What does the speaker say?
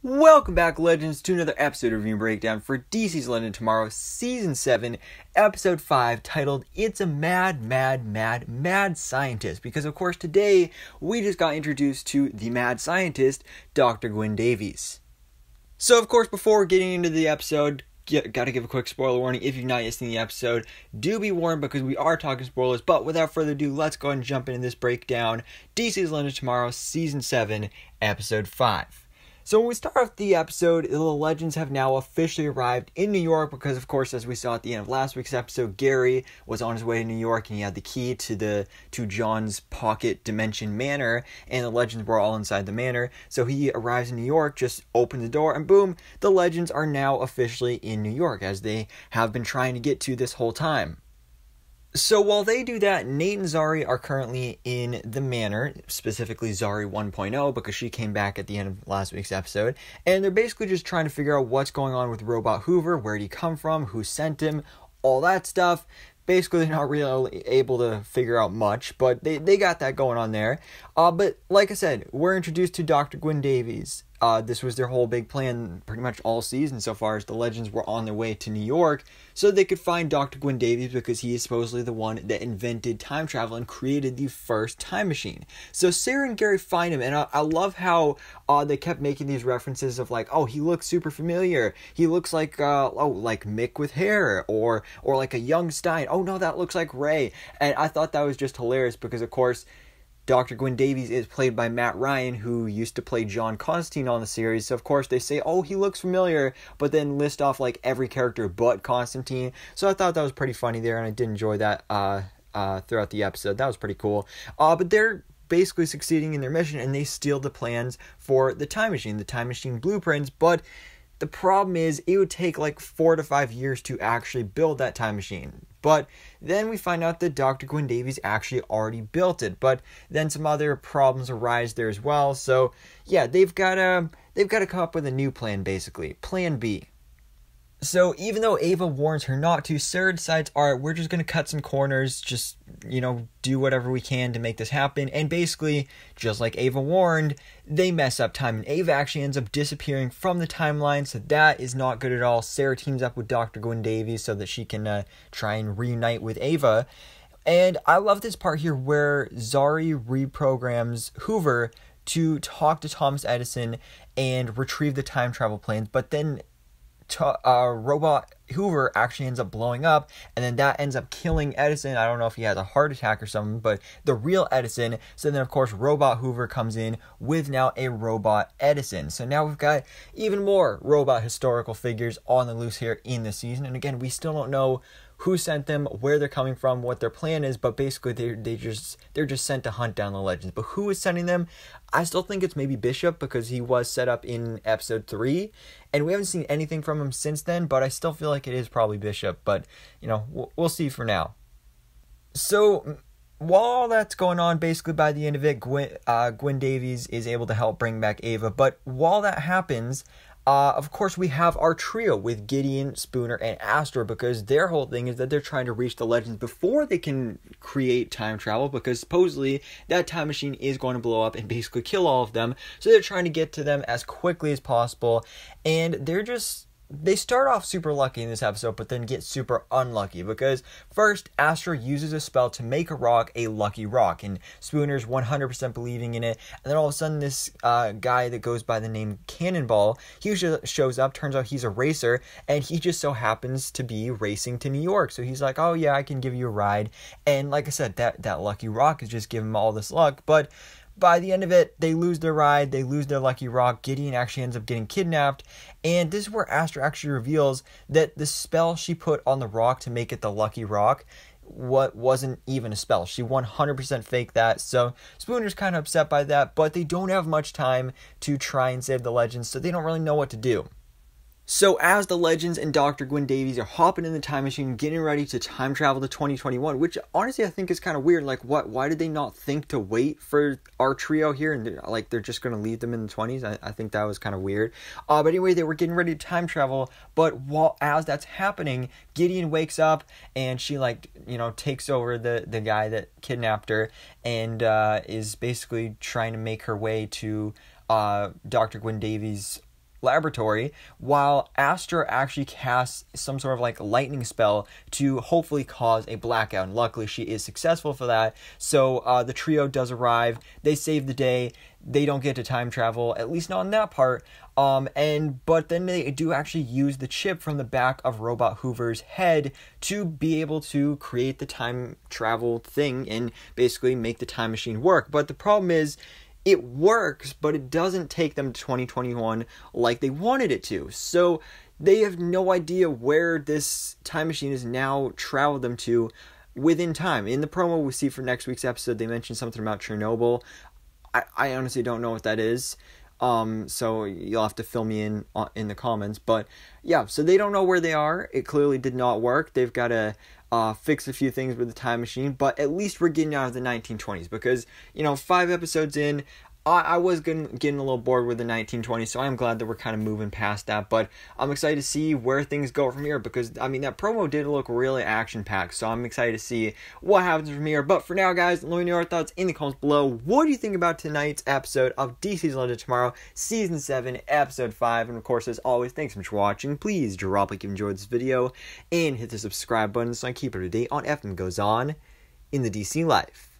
Welcome back, Legends, to another episode of Review Breakdown for DC's Legends of Tomorrow, Season 7, Episode 5, titled It's a Mad, Mad, Mad, Mad Scientist. Because, of course, today we just got introduced to the mad scientist, Dr. Gwyn Davies. So, of course, before getting into the episode, got to give a quick spoiler warning. If you've not yet seen the episode, do be warned because we are talking spoilers. But without further ado, let's go ahead and jump into this breakdown. DC's Legends of Tomorrow, Season 7, Episode 5. So when we start off the episode, the legends have now officially arrived in New York because, of course, as we saw at the end of last week's episode, Gary was on his way to New York and he had the key to the to John's pocket dimension manor, and the legends were all inside the manor. So he arrives in New York, just opens the door, and boom, the legends are now officially in New York as they have been trying to get to this whole time. So while they do that, Nate and Zari are currently in the manor, specifically Zari 1.0, because she came back at the end of last week's episode, and they're basically just trying to figure out what's going on with Robot Hoover, where did he come from, who sent him, all that stuff. Basically, they're not really able to figure out much, but they, they got that going on there. Uh, but like I said, we're introduced to Dr. Gwyn Davies, uh, this was their whole big plan pretty much all season so far as the legends were on their way to New York so they could find Dr. Gwyn Davies because he is supposedly the one that invented time travel and created the first time machine. So Sara and Gary find him and I, I love how uh, they kept making these references of like, oh, he looks super familiar. He looks like, uh, oh, like Mick with hair or, or like a young Stein. Oh no, that looks like Ray. And I thought that was just hilarious because of course Dr. Gwyn Davies is played by Matt Ryan, who used to play John Constantine on the series. So, of course, they say, oh, he looks familiar, but then list off like every character but Constantine. So, I thought that was pretty funny there, and I did enjoy that uh, uh, throughout the episode. That was pretty cool. Uh, but they're basically succeeding in their mission, and they steal the plans for the time machine, the time machine blueprints, but the problem is, it would take like four to five years to actually build that time machine. But then we find out that Dr. Gwyn Davies actually already built it. But then some other problems arise there as well. So yeah, they've got to they've got to come up with a new plan basically. Plan B. So even though Ava warns her not to, Sara decides, all right, we're just gonna cut some corners, just you know, do whatever we can to make this happen. And basically, just like Ava warned, they mess up time, and Ava actually ends up disappearing from the timeline. So that is not good at all. Sara teams up with Dr. Gwyn Davies so that she can uh, try and reunite with Ava. And I love this part here where Zari reprograms Hoover to talk to Thomas Edison and retrieve the time travel plans, but then uh, robot Hoover actually ends up blowing up, and then that ends up killing Edison. I don't know if he has a heart attack or something, but the real Edison. So then, of course, Robot Hoover comes in with now a robot Edison. So now we've got even more robot historical figures on the loose here in the season. And again, we still don't know who sent them, where they're coming from, what their plan is, but basically they they just they're just sent to hunt down the legends. But who is sending them? I still think it's maybe Bishop because he was set up in episode 3 and we haven't seen anything from him since then, but I still feel like it is probably Bishop, but you know, we'll, we'll see for now. So while all that's going on, basically by the end of it, Gwyn, uh, Gwyn Davies is able to help bring back Ava. But while that happens, uh, of course, we have our trio with Gideon, Spooner, and Astra because their whole thing is that they're trying to reach the legends before they can create time travel because supposedly that time machine is going to blow up and basically kill all of them. So they're trying to get to them as quickly as possible, and they're just they start off super lucky in this episode, but then get super unlucky because first, Astra uses a spell to make a rock a lucky rock, and Spooner's 100% believing in it. And then all of a sudden, this uh, guy that goes by the name Cannonball, he just shows up. Turns out he's a racer, and he just so happens to be racing to New York. So he's like, "Oh yeah, I can give you a ride." And like I said, that that lucky rock is just giving him all this luck, but by the end of it, they lose their ride, they lose their lucky rock. Gideon actually ends up getting kidnapped, and this is where Astra actually reveals that the spell she put on the rock to make it the lucky rock what wasn't even a spell. She 100% faked that. So Spooner's kind of upset by that, but they don't have much time to try and save the legends, so they don't really know what to do. So, as the Legends and Dr. Gwyn Davies are hopping in the time machine, getting ready to time travel to 2021, which honestly I think is kind of weird. Like, what? Why did they not think to wait for our trio here and they're, like they're just gonna leave them in the 20s? I, I think that was kind of weird. Uh, but anyway, they were getting ready to time travel, but while as that's happening, Gideon wakes up and she like you know takes over the the guy that kidnapped her and uh, is basically trying to make her way to uh, Dr. Gwen Davies laboratory while Astra actually casts some sort of like lightning spell to hopefully cause a blackout. And luckily, she is successful for that. So uh, the trio does arrive. They save the day. They don't get to time travel, at least not on that part. Um, and but then they do actually use the chip from the back of Robot Hoover's head to be able to create the time travel thing and basically make the time machine work. But the problem is it works, but it doesn't take them to 2021 like they wanted it to. So they have no idea where this time machine has now traveled them to within time. In the promo we see for next week's episode, they mentioned something about Chernobyl. I, I honestly don't know what that is. Um, so you'll have to fill me in uh, in the comments. But yeah, so they don't know where they are. It clearly did not work. They've got to uh, fix a few things with the time machine, but at least we're getting out of the 1920s because you know five episodes in, I, I was getting, getting a little bored with the 1920s, so I'm glad that we're kind of moving past that. But I'm excited to see where things go from here because, I mean, that promo did look really action packed, so I'm excited to see what happens from here. But for now, guys, let me know your thoughts in the comments below. What do you think about tonight's episode of DC's Legends of Tomorrow, Season 7, Episode 5? And of course, as always, thanks so much for watching. Please drop a like if you enjoyed this video and hit the subscribe button so I keep up to date on everything goes on in the DC life.